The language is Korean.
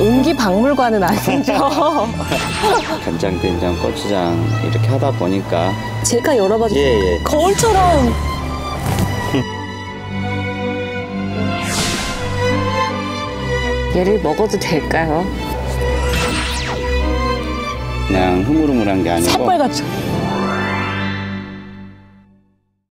옹기 박물관은 아니죠. 간장, 된장, 고추장 이렇게 하다 보니까 제가 열어봐도 예, 예. 거울처럼. 얘를 먹어도 될까요? 그냥 흐물흐물한 게 아니고 새빨갛죠?